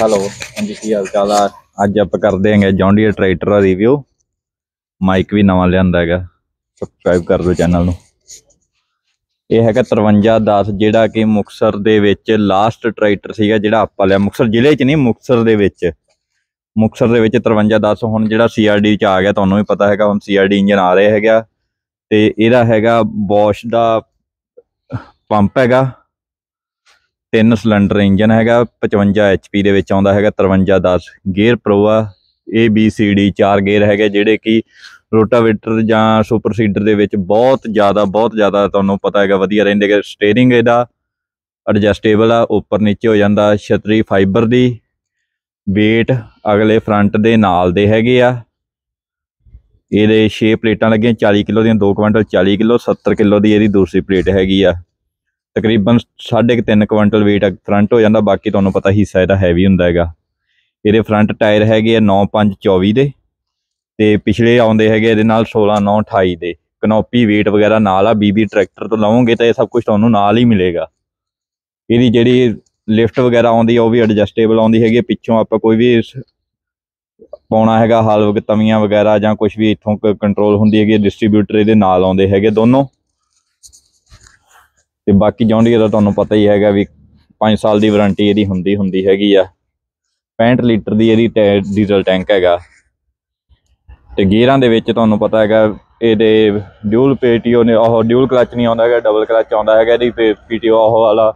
Hello ਹਾਂਜੀ, ਕੀ ਹਾਲ ਚਾਲ ਆ? ਅੱਜ ਆਪਾਂ ਕਰਦੇ ਹਾਂਗੇ ਜੌਂਡੀਅਰ ਟਰੈਕਟਰ ਦਾ ਰਿਵਿਊ ਮਾਈਕ ਵੀ ਨਵਾਂ ਲਿਆਂਦਾ ਹੈਗਾ। ਸਬਸਕ੍ਰਾਈਬ ਕਰ ਦਿਓ ਚੈਨਲ ਨੂੰ। ਇਹ ਹੈਗਾ 5310 ਜਿਹੜਾ ਕਿ ਮੁਕਸਰ ਦੇ ਵਿੱਚ ਲਾਸਟ ਟਰੈਕਟਰ ਸੀਗਾ, ਜਿਹੜਾ ਆਪਾਂ ਲਿਆ। ਮੁਕਸਰ ਜ਼ਿਲ੍ਹੇ 'ਚ ਨਹੀਂ ਮੁਕਸਰ ਦੇ ਵਿੱਚ। ਮੁਕਸਰ ਦੇ ਵਿੱਚ 5310 ਹੁਣ ਜਿਹੜਾ ਸੀਆਰਡੀ 'ਚ ਆ ਗਿਆ, ਤੁਹਾਨੂੰ ਵੀ ਪਤਾ ਹੈਗਾ, ਹੁਣ ਸੀਆਰਡੀ ਇੰਜਨ ਆ ਰਿਹਾ ਹੈਗਾ। ਤੇ ਇਹਦਾ ਹੈਗਾ ਬੋਸ਼ ਦਾ ਪੰਪ ਹੈਗਾ। ਤਿੰਨ ਸਿਲੰਡਰ ਇੰਜਨ ਹੈਗਾ 55 HP ਦੇ ਵਿੱਚ ਆਉਂਦਾ ਹੈਗਾ 5310 ਗੇਅਰ ਪ੍ਰੋ ਆ A, B, C, D ਚਾਰ ਗੇਅਰ ਹੈਗੇ, ਜਿਹੜੇ ਕਿ ਰੋਟਾਵੇਟਰ ਜਾਂ ਸੁਪਰ ਸੀਡਰ ਦੇ ਵਿੱਚ ਬਹੁਤ ਜ਼ਿਆਦਾ ਬਹੁਤ ਜ਼ਿਆਦਾ ਤੁਹਾਨੂੰ ਪਤਾ ਹੈਗਾ, ਵਧੀਆ ਰਹਿੰਦੇ ਕਿ ਸਟੀਅਰਿੰਗ ਇਹਦਾ ਐਡਜਸਟੇਬਲ ਆ, ਉੱਪਰ ਨੀਚੇ ਹੋ ਜਾਂਦਾ ਛਤਰੀ ਫਾਈਬਰ ਦੀ। weight ਅਗਲੇ ਫਰੰਟ ਦੇ ਨਾਲ ਦੇ ਹੈਗੇ ਆ। ਇਹਦੇ 6 ਪਲੇਟਾਂ ਲੱਗੀਆਂ 40 ਕਿਲੋ ਦੀਆਂ 2 ਕੁਇੰਟਲ 40 ਕਿਲੋ 70 ਕਿਲੋ ਦੀ ਇਹਦੀ ਦੂਸਰੀ ਪਲੇਟ ਹੈਗੀ ਆ। ਤਕਰੀਬਨ 3.5 ਕੁਇੰਟਲ weight ਫਰੰਟ ਹੋ ਜਾਂਦਾ, ਬਾਕੀ ਤੁਹਾਨੂੰ ਪਤਾ ਹਿੱਸਾ ਇਹਦਾ ਹੈਵੀ ਹੁੰਦਾ ਹੈਗਾ। ਇਹਦੇ ਫਰੰਟ ਟਾਇਰ ਹੈਗੇ ਆ 9524 ਦੇ, ਤੇ ਪਿਛਲੇ ਆਉਂਦੇ ਹੈਗੇ ਇਹਦੇ ਨਾਲ 16928 ਦੇ। ਕਨੋਪੀ weight ਵਗੈਰਾ ਨਾਲ ਆ, ਬੀਬੀ ਟਰੈਕਟਰ ਤੋਂ ਲਵੋਗੇ ਤਾਂ ਇਹ ਸਭ ਕੁਝ ਤੁਹਾਨੂੰ ਨਾਲ ਹੀ ਮਿਲੇਗਾ। ਇਹਦੀ ਜਿਹੜੀ ਲਿਫਟ ਵਗੈਰਾ ਆਉਂਦੀ ਆ, ਉਹ ਵੀ ਐਡਜਸਟੇਬਲ ਆਉਂਦੀ ਹੈਗੀ ਪਿੱਛੋਂ ਆਪਾਂ ਕੋਈ ਵੀ ਪਾਉਣਾ ਹੈਗਾ ਹਲ ਤਵੀਆਂ ਵਗੈਰਾ ਜਾਂ ਕੁਝ ਵੀ ਇੱਥੋਂ ਕੰਟਰੋਲ ਹੁੰਦੀ ਹੈਗੀ ਡਿਸਟ੍ਰੀਬਿਊਟਰ ਇਹਦੇ ਨਾਲ ਆਉਂਦੇ ਹੈਗੇ ਦੋਨੋਂ। ਤੇ ਬਾਕੀ ਜੌਂਡੀਅਰ ਦਾ ਤੁਹਾਨੂੰ ਪਤਾ ਹੀ ਹੈਗਾ ਵੀ 5 ਸਾਲ ਦੀ ਵਾਰੰਟੀ ਇਹਦੀ ਹੁੰਦੀ ਹੁੰਦੀ ਹੈਗੀ ਆ। 65 ਲੀਟਰ ਦੀ ਇਹਦੀ ਟੈ- ਡੀਜ਼ਲ ਟੈਂਕ ਹੈਗਾ। ਤੇ ਗੀਅਰਾਂ ਦੇ ਵਿੱਚ ਤੁਹਾਨੂੰ ਪਤਾ ਹੈਗਾ, ਇਹਦੇ ਡਿਊਲ ਪੀਟੀਓ ਨੇ, ਉਹ ਡਿਊਲ ਕਲਚ ਨਹੀਂ ਆਉਂਦਾ ਹੈਗਾ, ਡਬਲ ਕਲਚ ਆਉਂਦਾ ਹੈਗਾ, ਇਹਦੀ ਪੀਟੀਓ ਉਹ ਵਾਲਾ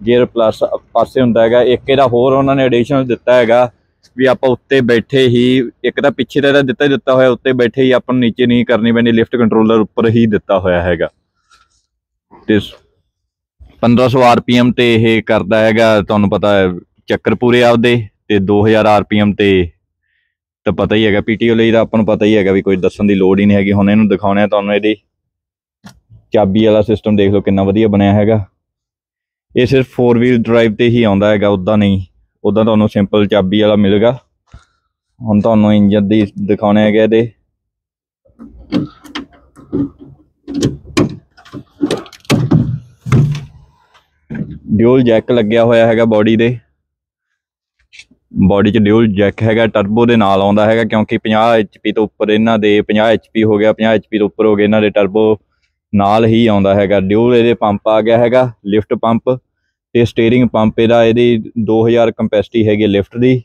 ਗੀਅਰ ਪਲੱਸ ਪਾਸੇ ਹੁੰਦਾ ਹੈਗਾ। ਇੱਕ ਇਹਦਾ ਹੋਰ ਉਹਨਾਂ ਨੇ ਐਡੀਸ਼ਨਲ ਦਿੱਤਾ ਹੈਗਾ ਵੀ ਆਪਾਂ ਉੱਤੇ ਬੈਠੇ ਹੀ, ਇੱਕ ਤਾਂ ਪਿੱਛੇ ਦਾ ਇਹਦਾ ਦਿੱਤਾ ਦਿੱਤਾ ਹੋਇਆ, ਉੱਤੇ ਬੈਠੇ ਹੀ ਆਪਾਂ ਨੂੰ ਨੀਚੇ ਨਹੀਂ ਕਰਨੀ ਪੈਂਦੀ, ਲਿਫਟ ਕੰਟਰੋਲਰ ਉੱਪਰ ਹੀ ਦਿੱਤਾ ਹੋਇਆ ਹੈਗਾ। ਤੇ 1500 ਆਰਪੀਐਮ ਤੇ ਇਹ ਕਰਦਾ ਹੈਗਾ, ਤੁਹਾਨੂੰ ਪਤਾ ਹੈ, ਚੱਕਰ ਪੂਰੇ ਆਪਦੇ, ਤੇ 2000 ਆਰਪੀਐਮ ਤੇ ਤਾਂ ਪਤਾ ਹੀ ਹੈਗਾ ਪੀਟੀਓ ਲਈ ਤਾਂ ਆਪਾਂ ਨੂੰ ਪਤਾ ਹੀ ਹੈਗਾ ਵੀ ਕੋਈ ਦੱਸਣ ਦੀ ਲੋੜ ਹੀ ਨਹੀਂ ਹੈਗੀ, ਹੁਣ ਇਹਨੂੰ ਦਿਖਾਉਣੇ ਆ ਤੁਹਾਨੂੰ ਇਹਦੀ। ਚਾਬੀ ਵਾਲਾ ਸਿਸਟਮ ਦੇਖ ਲਓ ਕਿੰਨਾ ਵਧੀਆ ਬਣਿਆ ਹੈਗਾ। ਇਹ ਸਿਰਫ 4 ਵੀਲ ਡਰਾਈਵ ਤੇ ਹੀ ਆਉਂਦਾ ਹੈਗਾ, ਉਦਾਂ ਨਹੀਂ, ਉਦਾਂ ਤੁਹਾਨੂੰ ਸਿੰਪਲ ਚਾਬੀ ਵਾਲਾ ਮਿਲੇਗਾ। ਹੁਣ ਤੁਹਾਨੂੰ ਇੰਜਨ ਦੀ ਦਿਖਾਉਣੇ ਹੈਗੇ ਇਹਦੇ। ਡਿਊਲ ਜੈਕ ਲੱਗਿਆ ਹੋਇਆ ਹੈਗਾ ਬਾਡੀ ਦੇ। ਬਾਡੀ 'ਚ ਡਿਊਲ ਜੈਕ ਹੈਗਾ ਟਰਬੋ ਦੇ ਨਾਲ ਆਉਂਦਾ ਹੈਗਾ ਕਿਉਂਕਿ 50 HP ਤੋਂ ਉੱਪਰ ਇਹਨਾਂ ਦੇ 50 HP ਹੋ ਗਿਆ 50 HP ਤੋਂ ਉੱਪਰ ਹੋ ਗਏ ਇਹਨਾਂ ਦੇ ਟਰਬੋ ਨਾਲ ਹੀ ਆਉਂਦਾ ਹੈਗਾ। ਡਿਊਲ ਇਹਦੇ ਪੰਪ ਆ ਗਿਆ ਹੈਗਾ ਲਿਫਟ ਪੰਪ ਤੇ ਸਟੀਅਰਿੰਗ ਪੰਪ ਇਹਦਾ, ਇਹਦੀ 2000 ਕੰਪੈਸਿਟੀ ਹੈਗੀ ਲਿਫਟ ਦੀ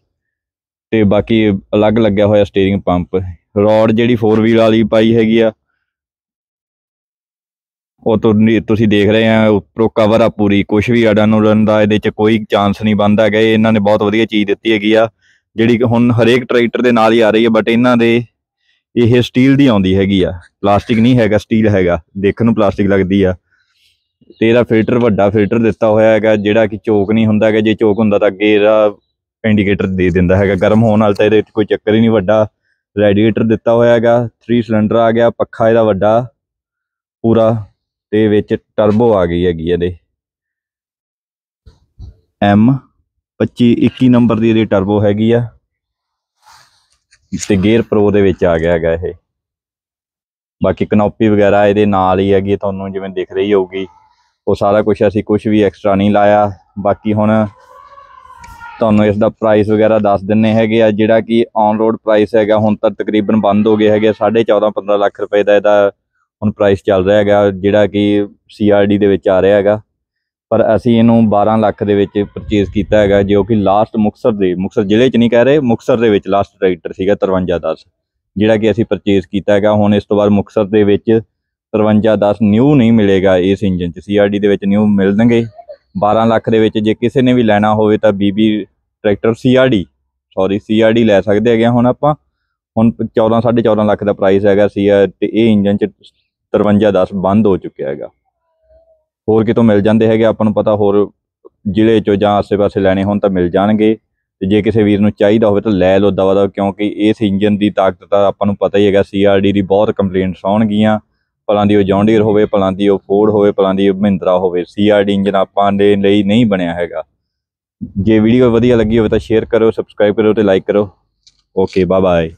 ਤੇ ਬਾਕੀ ਅਲੱਗ ਲੱਗਿਆ ਹੋਇਆ ਸਟੀਅਰਿੰਗ ਪੰਪ ਰੋਡ ਜਿਹੜੀ 4 ਵੀਲ ਵਾਲੀ ਪਾਈ ਹੈਗੀ ਆ ਉਹ ਤੁਰਨੀ- ਤੁਸੀਂ ਦੇਖ ਰਹੇ ਆ, ਉੱਪਰੋਂ ਕਵਰ ਆ ਪੂਰੀ ਕੁਝ ਵੀ ਅੜਨ ਉੜਨ ਦਾ, ਇਹਦੇ ਚ ਕੋਈ ਚਾਂਸ ਨਹੀਂ ਬਣਦਾ ਹੈਗਾ ਇਹਨਾਂ ਨੇ ਬਹੁਤ ਵਧੀਆ ਚੀਜ਼ ਦਿੱਤੀ ਹੈਗੀ ਆ, ਜਿਹੜੀ ਹੁਣ ਹਰੇਕ ਟਰੈਕਟਰ ਦੇ ਨਾਲ ਹੀ ਆ ਰਹੀ ਹੈ ਬਟ ਇਹਨਾਂ ਦੇ ਇਹ ਸਟੀਲ ਦੀ ਆਉਂਦੀ ਹੈਗੀ ਆ ਪਲਾਸਟਿਕ ਨਹੀਂ ਹੈਗਾ ਸਟੀਲ ਹੈਗਾ, ਦੇਖਣ ਨੂੰ ਪਲਾਸਟਿਕ ਲੱਗਦੀ ਆ। ਤੇ ਇਹਦਾ ਫਿਲਟਰ ਵੱਡਾ ਫਿਲਟਰ ਦਿੱਤਾ ਹੋਇਆ ਹੈਗਾ, ਜਿਹੜਾ ਕਿ ਚੋਕ ਨਹੀਂ ਹੁੰਦਾ ਹੈਗਾ, ਜੇ ਚੋਕ ਹੁੰਦਾ ਤਾਂ ਅੱਗੇ ਇਹਦਾ ਇੰਡੀਕੇਟਰ ਦੇ ਦਿੰਦਾ ਹੈਗਾ, ਗਰਮ ਹੋਣ ਨਾਲ ਤਾਂ ਇਹਦੇ ਵਿੱਚ ਕੋਈ ਚੱਕਰ ਹੀ ਨਹੀਂ ਵੱਡਾ। ਰੈਡੀਏਟਰ ਦਿੱਤਾ ਹੋਇਆ ਹੈਗਾ 3 ਸਿਲੰਡਰ ਆ ਗਿਆ, ਪੱਖਾ ਇਹਦਾ ਵੱਡਾ, ਪੂਰਾ ਤੇ ਵਿੱਚ ਟਰਬੋ ਆ ਗਈ ਹੈਗੀ ਇਹਦੇ। M 25 21 ਨੰਬਰ ਦੀ ਇਹਦੀ ਟਰਬੋ ਹੈਗੀ ਆ। ਤੇ ਗੇਅਰ ਪ੍ਰੋ ਦੇ ਵਿੱਚ ਆ ਗਿਆ ਹੈਗਾ ਇਹ। ਬਾਕੀ ਕਨੋਪੀ ਵਗੈਰਾ ਇਹਦੇ ਨਾਲ ਹੀ ਹੈਗੀ, ਤੁਹਾਨੂੰ ਜਿਵੇਂ ਦਿਖ ਰਹੀ ਹੋਊਗੀ। ਉਹ ਸਾਰਾ ਕੁਝ ਅਸੀਂ ਕੁਝ ਵੀ ਐਕਸਟਰਾ ਨਹੀਂ ਲਾਇਆ। ਬਾਕੀ ਹੁਣ ਤੁਹਾਨੂੰ ਇਸ ਦਾ ਪ੍ਰਾਈਸ ਵਗੈਰਾ ਦੱਸ ਦਿੰਨੇ ਹੈਗੇ ਆ। ਜਿਹੜਾ ਕਿ ਔਨ ਰੋਡ ਪ੍ਰਾਈਸ ਹੈਗਾ, ਹੁਣ ਤਾਂ ਤਕਰੀਬਨ ਬੰਦ ਹੋ ਗਏ ਹੈਗੇ 14.5 15 ਲੱਖ ਰੁਪਏ ਦਾ ਇਹਦਾ ਹੁਣ ਪ੍ਰਾਈਸ ਚੱਲ ਰਿਹਾ ਹੈਗਾ, ਜਿਹੜਾ ਕਿ ਸੀਆਰਡੀ ਦੇ ਵਿੱਚ ਆ ਰਿਹਾ ਹੈਗਾ। ਪਰ ਅਸੀਂ ਇਹਨੂੰ 12 ਲੱਖ ਦੇ ਵਿੱਚ ਪਰਚੇਸ ਕੀਤਾ ਹੈਗਾ, ਜੋ ਕਿ ਲਾਸਟ ਮੁਕਸਰ ਦੇ ਮੁਕਸਰ ਜ਼ਿਲ੍ਹੇ 'ਚ ਨਹੀਂ ਕਹਿ ਰਹੇ ਮੁਕਸਰ ਦੇ ਵਿੱਚ ਲਾਸਟ ਟਰੈਕਟਰ ਸੀਗਾ 5310 ਜਿਹੜਾ ਕਿ ਅਸੀਂ ਪਰਚੇਸ ਕੀਤਾ ਹੈਗਾ, ਹੁਣ ਇਸ ਤੋਂ ਬਾਅਦ ਮੁਕਸਰ ਦੇ ਵਿੱਚ 5310 ਨਿਊ ਨਹੀਂ ਮਿਲੇਗਾ ਇਸ ਇੰਜਨ 'ਚ। ਸੀਆਰਡੀ ਦੇ ਵਿੱਚ ਨਿਊ ਮਿਲਣਗੇ। 12 ਲੱਖ ਦੇ ਵਿੱਚ ਜੇ ਕਿਸੇ ਨੇ ਵੀ ਲੈਣਾ ਹੋਵੇ ਤਾਂ ਬੀਬੀ ਟਰੈਕਟਰ ਸੀਆਰਡੀ ਸੌਰੀ ਸੀਆਰਡੀ ਲੈ ਸਕਦੇ ਹੈਗੇ ਆ ਹੁਣ ਆਪਾਂ। ਹੁਣ 14 14.5 ਲੱਖ ਦਾ ਪ੍ਰਾਈਸ ਹੈਗਾ ਸੀ, ਤੇ ਇਹ ਇੰਜਨ 'ਚ 5310 ਬੰਦ ਹੋ ਚੁੱਕਿਆ ਹੈਗਾ। ਹੋਰ ਕਿਤੋਂ ਮਿਲ ਜਾਂਦੇ ਹੈਗੇ, ਆਪਾਂ ਨੂੰ ਪਤਾ ਹੋਰ ਜ਼ਿਲ੍ਹੇ ਚੋਂ ਜਾਂ ਆਸੇ-ਪਾਸੇ ਲੈਣੇ ਹੋਣ ਤਾਂ ਮਿਲ ਜਾਣਗੇ। ਤੇ ਜੇ ਕਿਸੇ ਵੀਰ ਨੂੰ ਚਾਹੀਦਾ ਹੋਵੇ ਤਾਂ ਲੈ ਲਓ ਦਵਾ ਦਵਾ, ਕਿਉਂਕਿ ਇਸ ਇੰਜਨ ਦੀ ਤਾਕਤ ਤਾਂ ਆਪਾਂ ਨੂੰ ਪਤਾ ਹੀ ਹੈਗਾ ਸੀਆਰਡੀ ਦੀ ਬਹੁਤ ਕੰਪਲੇਂਟਸ ਆਉਣਗੀਆਂ। ਭਲਾਂ ਦੀ ਉਹ ਜੌਂਡੀਅਰ ਹੋਵੇ, ਭਲਾਂ ਦੀ ਉਹ ਫੋਰਡ ਹੋਵੇ, ਭਲਾਂ ਦੀ ਉਹ ਮਹਿੰਦਰਾ ਹੋਵੇ ਸੀਆਰਡੀ ਇੰਜਨ ਆਪਾਂ ਦੇ ਲਈ ਨਹੀਂ ਬਣਿਆ ਹੈਗਾ। ਜੇ ਵੀਡੀਓ ਵਧੀਆ ਲੱਗੀ ਹੋਵੇ ਤਾਂ ਸ਼ੇਅਰ ਕਰੋ ਸਬਸਕ੍ਰਾਈਬ ਕਰੋ ਤੇ ਲਾਈਕ ਕਰੋ ਓਕੇ ਬਾਏ ਬਾਏ